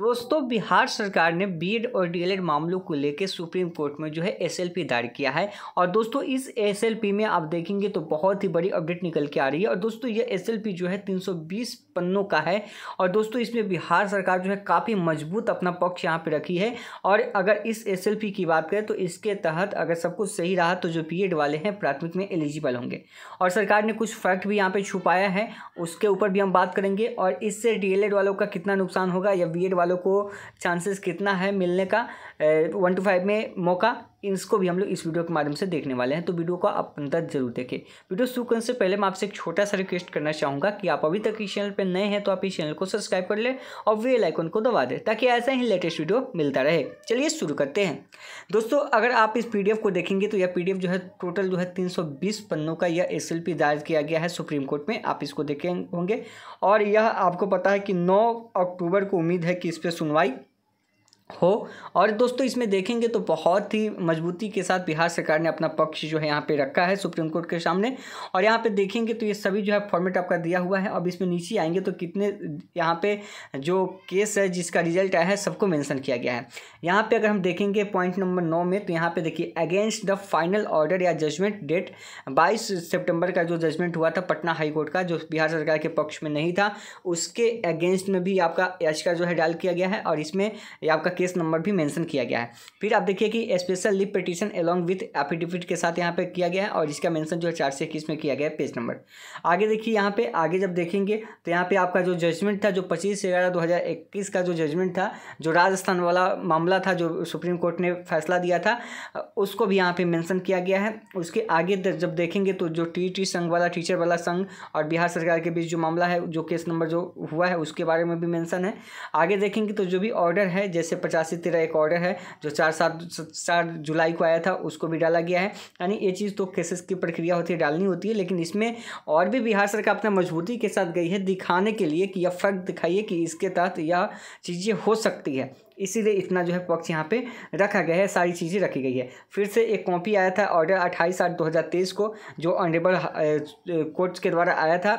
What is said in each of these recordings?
दोस्तों, बिहार सरकार ने बीएड और डीएलएड मामलों को लेकर सुप्रीम कोर्ट में जो है एसएलपी दायर किया है। और दोस्तों, इस एसएलपी में आप देखेंगे तो बहुत ही बड़ी अपडेट निकल के आ रही है। और दोस्तों, ये एसएलपी जो है 320 पन्नों का है। और दोस्तों, इसमें बिहार सरकार जो है काफ़ी मज़बूत अपना पक्ष यहाँ पे रखी है। और अगर इस एसएलपी की बात करें तो इसके तहत अगर सब कुछ सही रहा तो जो बी वाले हैं प्राथमिक में एलिजिबल होंगे। और सरकार ने कुछ फैक्ट भी यहाँ पर छुपाया है, उसके ऊपर भी हम बात करेंगे। और इससे डी वालों का कितना नुकसान होगा या बी वालों को चांसेस कितना है मिलने का वन टू फाइव में मौका इसको भी हम लोग इस वीडियो के माध्यम से देखने वाले हैं तो वीडियो को आप अंदर ज़रूर देखें। वीडियो शुरू करने से पहले मैं आपसे एक छोटा सा रिक्वेस्ट करना चाहूँगा कि आप अभी तक इस चैनल पर नए हैं तो आप इस चैनल को सब्सक्राइब कर लें और वेल आइकन को दबा दें, ताकि ऐसा ही लेटेस्ट वीडियो मिलता रहे। चलिए शुरू करते हैं। दोस्तों, अगर आप इस पीडीएफ को देखेंगे तो यह पीडीएफ जो है टोटल जो है तीन सौ बीस पन्नों का यह एस दायर किया गया है सुप्रीम कोर्ट में। आप इसको देखे होंगे और यह आपको पता है कि नौ अक्टूबर को उम्मीद है कि इस पर सुनवाई हो। और दोस्तों, इसमें देखेंगे तो बहुत ही मजबूती के साथ बिहार सरकार ने अपना पक्ष जो है यहाँ पे रखा है सुप्रीम कोर्ट के सामने। और यहाँ पे देखेंगे तो ये सभी जो है फॉर्मेट आपका दिया हुआ है। अब इसमें नीचे आएँगे तो कितने यहाँ पे जो केस है, जिसका रिज़ल्ट आया है, सबको मेंशन किया गया है। यहाँ पे अगर हम देखेंगे पॉइंट नंबर नौ में तो यहाँ पे देखिए अगेंस्ट द फाइनल ऑर्डर या जजमेंट डेट बाईस सेप्टेम्बर का जो जजमेंट हुआ था पटना हाईकोर्ट का, जो बिहार सरकार के पक्ष में नहीं था, उसके अगेंस्ट में भी आपका याचिका जो है डाल किया गया है। और इसमें आपका केस नंबर भी मेंशन किया गया है। फिर आप देखिए कि special leave petition along with affidavit के साथ यहाँ पे किया गया है और इसका मेंशन जो है चार से इक्कीस में किया गया है पेज नंबर आगे देखिए यहाँ पे, आगे जब देखेंगे तो यहाँ पे आपका जो जजमेंट था, जो पच्चीस ग्यारह दो हज़ार इक्कीस का जो जजमेंट था, जो राजस्थान वाला मामला था, जो सुप्रीम कोर्ट ने फैसला दिया था, उसको भी यहाँ पे मेंशन किया गया है। उसके आगे जब देखेंगे तो जो टी टी संघ वाला टीचर वाला संघ और बिहार सरकार के बीच जो मामला है, जो केस नंबर जो हुआ है, उसके बारे में भी मेंशन है। आगे देखेंगे तो जो भी ऑर्डर है, जैसे पचासी तेरह एक ऑर्डर है, जो चार सात, चार जुलाई को आया था, उसको भी डाला गया है। यानी ये चीज़ तो केसेस की प्रक्रिया होती है, डालनी होती है, लेकिन इसमें और भी बिहार सरकार अपना मजबूती के साथ गई है, दिखाने के लिए कि यह फ़र्क दिखाइए कि इसके तहत यह चीज़ें हो सकती है। इसीलिए इतना जो है पक्ष यहाँ पे रखा गया है, सारी चीज़ें रखी गई है। फिर से एक कॉपी आया था ऑर्डर अट्ठाईस आठ दो हज़ार तेईस को, जो ऑनरेबल कोर्ट्स के द्वारा आया था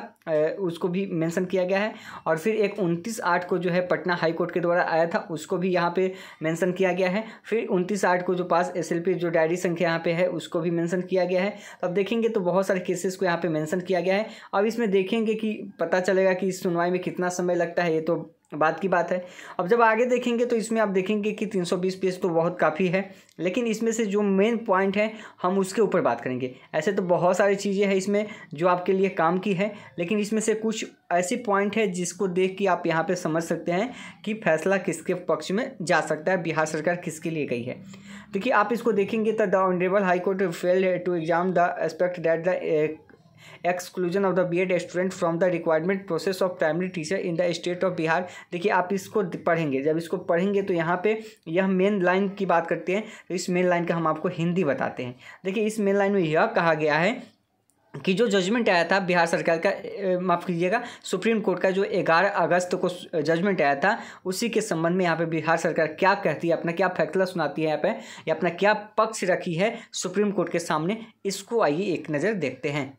उसको भी मेंशन किया गया है। और फिर एक उनतीस आठ को जो है पटना हाई कोर्ट के द्वारा आया था, उसको भी यहाँ पे मेंशन किया गया है। फिर उनतीस आठ को जो पास एसएलपी जो डायरी संख्या यहाँ पे है, उसको भी मेंशन किया गया है। अब देखेंगे तो बहुत सारे केसेस को यहाँ पे मेंशन किया गया है। अब इसमें देखेंगे कि पता चलेगा कि इस सुनवाई में कितना समय लगता है, ये तो बात की बात है। अब जब आगे देखेंगे तो इसमें आप देखेंगे कि 320 पेज तो बहुत काफ़ी है, लेकिन इसमें से जो मेन पॉइंट है, हम उसके ऊपर बात करेंगे। ऐसे तो बहुत सारी चीज़ें हैं इसमें जो आपके लिए काम की है, लेकिन इसमें से कुछ ऐसी पॉइंट है जिसको देख के आप यहाँ पे समझ सकते हैं कि फैसला किसके पक्ष में जा सकता है, बिहार सरकार किसके लिए गई है। देखिए, आप इसको देखेंगे तो the honourable high court fail to examine the aspect that the exclusion of the B Ed student from the requirement process of primary teacher in the state of Bihar देखिए, आप इसको पढ़ेंगे। जब इसको पढ़ेंगे तो यहाँ पे यह मेन लाइन की बात करते हैं तो इस मेन लाइन का हम आपको हिंदी बताते हैं। देखिए, इस मेन लाइन में यह कहा गया है कि जो जजमेंट आया था बिहार सरकार का माफ़ कीजिएगा, सुप्रीम कोर्ट का जो ग्यारह अगस्त को जजमेंट आया था, उसी के संबंध में यहाँ पे बिहार सरकार क्या कहती है, अपना क्या फैसला सुनाती है यहाँ पे, या अपना क्या पक्ष रखी है सुप्रीम कोर्ट के सामने, इसको आइए एक नज़र देखते हैं।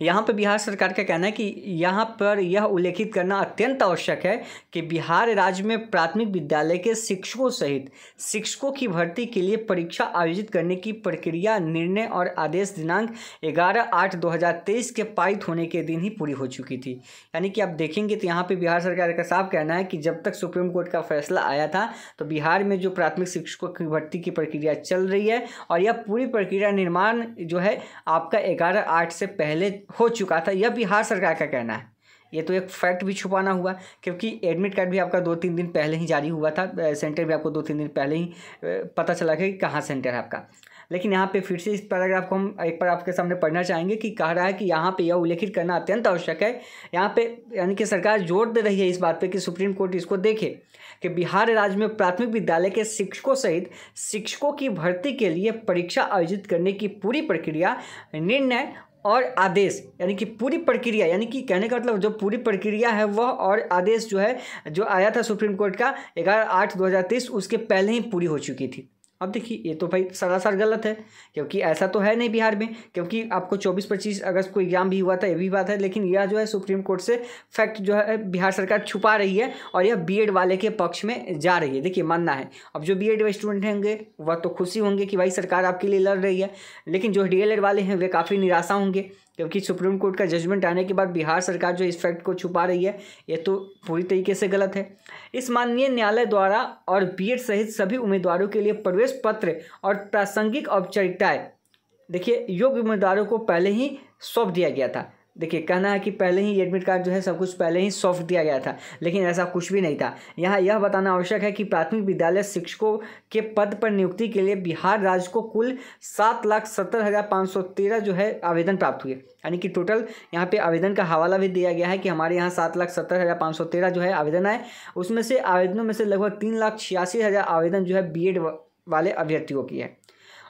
यहाँ पर बिहार सरकार का कहना है कि यहाँ पर यह उल्लेखित करना अत्यंत आवश्यक है कि बिहार राज्य में प्राथमिक विद्यालय के शिक्षकों सहित शिक्षकों की भर्ती के लिए परीक्षा आयोजित करने की प्रक्रिया, निर्णय और आदेश दिनांक ग्यारह आठ दो हज़ार तेईस के पारित होने के दिन ही पूरी हो चुकी थी। यानी कि आप देखेंगे तो यहाँ पर बिहार सरकार का साफ़ कहना है कि जब तक सुप्रीम कोर्ट का फैसला आया था तो बिहार में जो प्राथमिक शिक्षकों की भर्ती की प्रक्रिया चल रही है और यह पूरी प्रक्रिया निर्माण जो है, आपका ग्यारह आठ से पहले हो चुका था, यह बिहार सरकार का कहना है। ये तो एक फैक्ट भी छुपाना हुआ, क्योंकि एडमिट कार्ड भी आपका दो तीन दिन पहले ही जारी हुआ था सेंटर भी आपको दो तीन दिन पहले ही पता चला कि कहाँ सेंटर है आपका। लेकिन यहाँ पे फिर से इस पैराग्राफ को हम एक बार आपके सामने पढ़ना चाहेंगे कि कह रहा है कि यहाँ पे यह उल्लेखित करना अत्यंत आवश्यक है। यहाँ पे यानी कि सरकार ज़ोर दे रही है इस बात पे कि सुप्रीम कोर्ट इसको देखे कि बिहार राज्य में प्राथमिक विद्यालय के शिक्षकों सहित शिक्षकों की भर्ती के लिए परीक्षा आयोजित करने की पूरी प्रक्रिया, निर्णय और आदेश, यानी कि पूरी प्रक्रिया, यानी कि कहने का मतलब जो पूरी प्रक्रिया है वह और आदेश जो है, जो आया था सुप्रीम कोर्ट का ग्यारह आठ दो हज़ार तेईस, उसके पहले ही पूरी हो चुकी थी। अब देखिए, ये तो भाई सरासर गलत है, क्योंकि ऐसा तो है नहीं बिहार में, क्योंकि आपको चौबीस पच्चीस अगस्त को एग्ज़ाम भी हुआ था, ये भी बात है, लेकिन यह जो है सुप्रीम कोर्ट से फैक्ट जो है बिहार सरकार छुपा रही है और यह बी वाले के पक्ष में जा रही है। देखिए, मानना है, अब जो बी स्टूडेंट होंगे, वह तो खुशी होंगे कि भाई सरकार आपके लिए लड़ रही है, लेकिन जो डी वाले हैं, वे काफ़ी निराशा होंगे। क्योंकि सुप्रीम कोर्ट का जजमेंट आने के बाद बिहार सरकार जो इस फैक्ट को छुपा रही है, ये तो पूरी तरीके से गलत है। इस माननीय न्यायालय द्वारा और बी सहित सभी उम्मीदवारों के लिए प्रवेश पत्र और प्रासंगिक औपचारिकताएँ, देखिए, योग्य उम्मीदवारों को पहले ही सौंप दिया गया था। देखिए, कहना है कि पहले ही एडमिट कार्ड जो है, सब कुछ पहले ही सॉफ्ट दिया गया था, लेकिन ऐसा कुछ भी नहीं था। यहाँ यह बताना आवश्यक है कि प्राथमिक विद्यालय शिक्षकों के पद पर नियुक्ति के लिए बिहार राज्य को कुल सात लाख सत्तर हज़ार पाँच सौ तेरह जो है, आवेदन प्राप्त हुए। यानी कि टोटल यहाँ पे आवेदन का हवाला भी दिया गया है कि हमारे यहाँ सात लाख सत्तर हज़ार पाँच सौ तेरह जो है, आवेदन आए। उसमें से आवेदनों में से लगभग तीन लाख छियासी हज़ार आवेदन जो है बी वाले अभ्यर्थियों की है।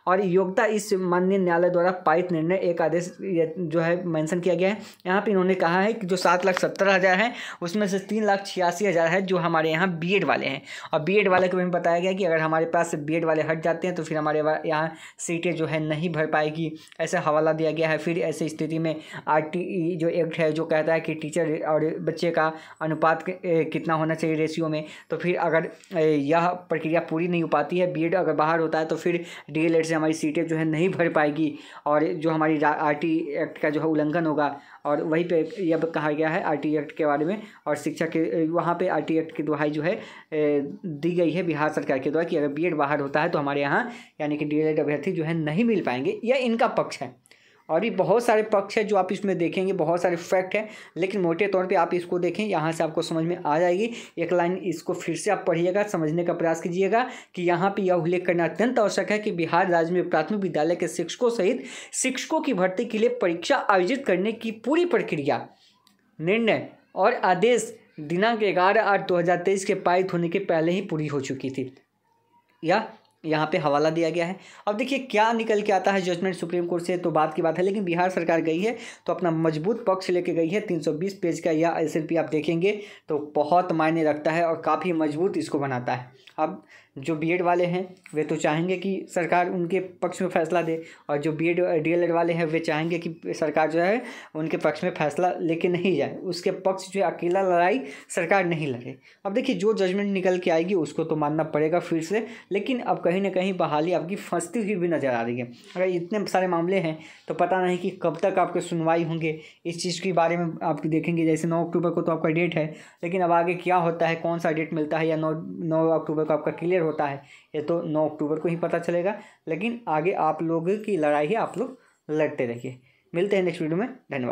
और योग्यता इस माननीय न्यायालय द्वारा पारित निर्णय एक आदेश जो है मेंशन किया गया है। यहाँ पे इन्होंने कहा है कि जो सात लाख सत्तर हज़ार है, उसमें से तीन लाख छियासी हज़ार है जो हमारे यहाँ बी वाले हैं। और बी वाले को भी बताया गया कि अगर हमारे पास बी वाले हट जाते हैं तो फिर हमारे यहाँ सीटें जो है नहीं भर पाएगी। ऐसा हवाला दिया गया है। फिर ऐसी स्थिति में आरटीई जो एक्ट है जो कहता है कि टीचर और बच्चे का अनुपात कितना होना चाहिए रेशियो में तो फिर अगर यह प्रक्रिया पूरी नहीं हो पाती है बी अगर बाहर होता है तो फिर डी से हमारी सीटें जो है नहीं भर पाएगी और जो हमारी आर टी एक्ट का जो है उल्लंघन होगा और वहीं पे यह कहा गया है आर टी एक्ट के बारे में और शिक्षा के, वहाँ पे आर टी एक्ट की दुहाई जो है दी गई है बिहार सरकार के द्वारा कि अगर बी बाहर होता है तो हमारे यहाँ यानी कि डी अभ्यर्थी जो है नहीं मिल पाएँगे यह इनका पक्ष है। और भी बहुत सारे पक्ष है जो आप इसमें देखेंगे, बहुत सारे फैक्ट हैं, लेकिन मोटे तौर पे आप इसको देखें, यहाँ से आपको समझ में आ जाएगी। एक लाइन इसको फिर से आप पढ़िएगा, समझने का प्रयास कीजिएगा कि यहाँ पे यह उल्लेख करना अत्यंत आवश्यक है कि बिहार राज्य में प्राथमिक विद्यालय के शिक्षकों सहित शिक्षकों की भर्ती के लिए परीक्षा आयोजित करने की पूरी प्रक्रिया, निर्णय और आदेश दिनांक ग्यारह आठ दो के पारित होने के पहले ही पूरी हो चुकी थी। या यहाँ पे हवाला दिया गया है। अब देखिए क्या निकल के आता है जजमेंट सुप्रीम कोर्ट से तो बात की बात है, लेकिन बिहार सरकार गई है तो अपना मज़बूत पक्ष लेके गई है 320 पेज का यह एस आप देखेंगे तो बहुत मायने रखता है और काफ़ी मज़बूत इसको बनाता है। अब जो बीएड वाले हैं, वे तो चाहेंगे कि सरकार उनके पक्ष में फैसला दे और जो बीएड डीएलएड वाले हैं, वे चाहेंगे कि सरकार जो है, उनके पक्ष में फैसला लेके नहीं जाए। उसके पक्ष जो है, अकेला लड़ाई सरकार नहीं लड़े। अब देखिए, जो जजमेंट निकल के आएगी, उसको तो मानना पड़ेगा फिर से, लेकिन अब कहीं ना कहीं बहाली आपकी फंसती हुई भी नज़र आ रही है। अगर इतने सारे मामले हैं तो पता नहीं कि कब तक आपके सुनवाई होंगे। इस चीज़ के बारे में आप देखेंगे, जैसे नौ अक्टूबर को तो आपका डेट है, लेकिन अब आगे क्या होता है, कौन सा डेट मिलता है या नौ नौ अक्टूबर को आपका क्लियर होता है। ये तो नौ अक्टूबर को ही पता चलेगा। लेकिन आगे आप लोगों की लड़ाई ही आप लोग लड़ते रहिए। मिलते हैं नेक्स्ट वीडियो में। धन्यवाद।